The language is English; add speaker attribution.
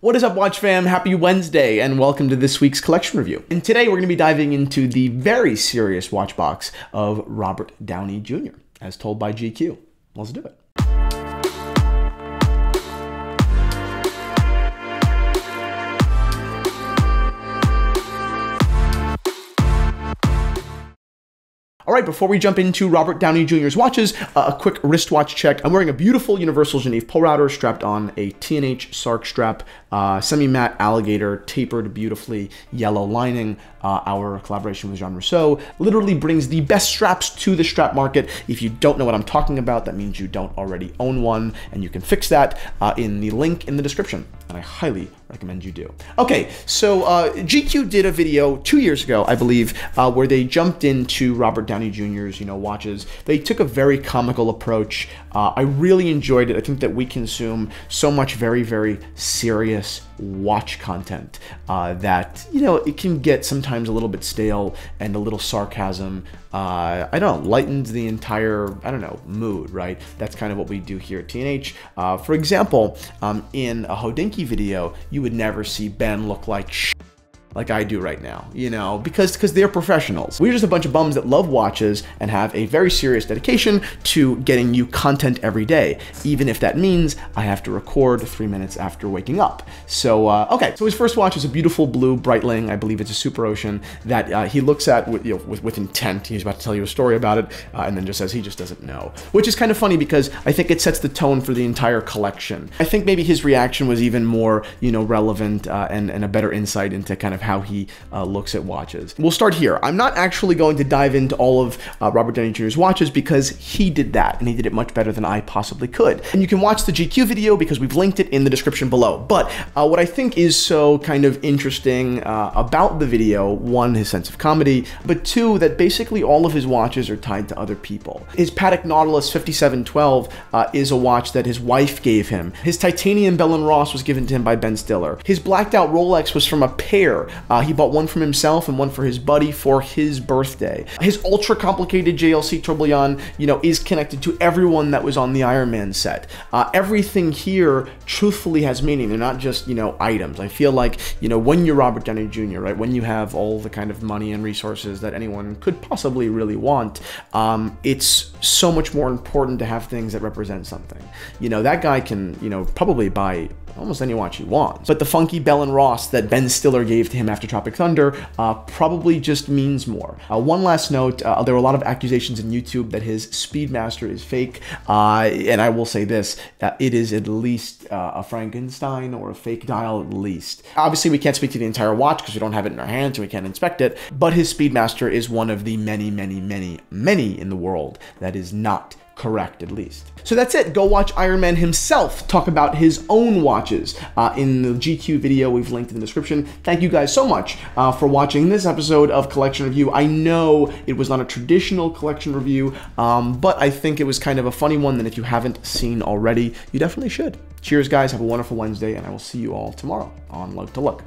Speaker 1: What is up, Watch fam? Happy Wednesday, and welcome to this week's collection review. And today we're going to be diving into the very serious watch box of Robert Downey Jr., as told by GQ. Let's do it. All right, before we jump into Robert Downey Jr.'s watches, uh, a quick wristwatch check. I'm wearing a beautiful Universal Geneve Polerouter strapped on a TNH Sark strap, uh, semi-matte alligator, tapered beautifully, yellow lining. Uh, our collaboration with Jean Rousseau literally brings the best straps to the strap market. If you don't know what I'm talking about, that means you don't already own one, and you can fix that uh, in the link in the description, and I highly recommend you do. Okay, so uh, GQ did a video two years ago, I believe, uh, where they jumped into Robert Downey Jr.'s, you know, watches. They took a very comical approach. Uh, I really enjoyed it. I think that we consume so much very, very serious watch content uh, that, you know, it can get sometimes a little bit stale and a little sarcasm. Uh, I don't know, lightens the entire, I don't know, mood, right? That's kind of what we do here at TNH. Uh, for example, um, in a Hodinkee video, you would never see Ben look like like I do right now, you know, because because they're professionals. We're just a bunch of bums that love watches and have a very serious dedication to getting you content every day, even if that means I have to record three minutes after waking up. So, uh, okay, so his first watch is a beautiful blue Breitling, I believe it's a Superocean, that uh, he looks at with, you know, with, with, intent. He's about to tell you a story about it, uh, and then just says he just doesn't know, which is kind of funny because I think it sets the tone for the entire collection. I think maybe his reaction was even more, you know, relevant uh, and, and a better insight into kind of how he uh, looks at watches. We'll start here. I'm not actually going to dive into all of uh, Robert Downey Jr.'s watches because he did that and he did it much better than I possibly could. And you can watch the GQ video because we've linked it in the description below. But uh, what I think is so kind of interesting uh, about the video, one, his sense of comedy, but two, that basically all of his watches are tied to other people. His Patek Nautilus 5712 uh, is a watch that his wife gave him. His titanium Bell & Ross was given to him by Ben Stiller. His blacked out Rolex was from a pair uh, he bought one from himself and one for his buddy for his birthday. His ultra complicated JLC Tourbillon, you know, is connected to everyone that was on the Iron Man set. Uh, everything here truthfully has meaning. They're not just, you know, items. I feel like, you know, when you're Robert Downey Jr., right, when you have all the kind of money and resources that anyone could possibly really want, um, it's so much more important to have things that represent something. You know, that guy can, you know, probably buy almost any watch he wants. But the funky Bell & Ross that Ben Stiller gave to him after Tropic Thunder uh, probably just means more. Uh, one last note, uh, there were a lot of accusations in YouTube that his Speedmaster is fake, uh, and I will say this, it is at least uh, a Frankenstein or a fake dial at least. Obviously we can't speak to the entire watch because we don't have it in our hands and we can't inspect it, but his Speedmaster is one of the many, many, many, many in the world that is not correct at least. So that's it. Go watch Iron Man himself talk about his own watches uh, in the GQ video we've linked in the description. Thank you guys so much uh, for watching this episode of Collection Review. I know it was not a traditional collection review, um, but I think it was kind of a funny one that if you haven't seen already, you definitely should. Cheers, guys. Have a wonderful Wednesday, and I will see you all tomorrow on Lug to Look.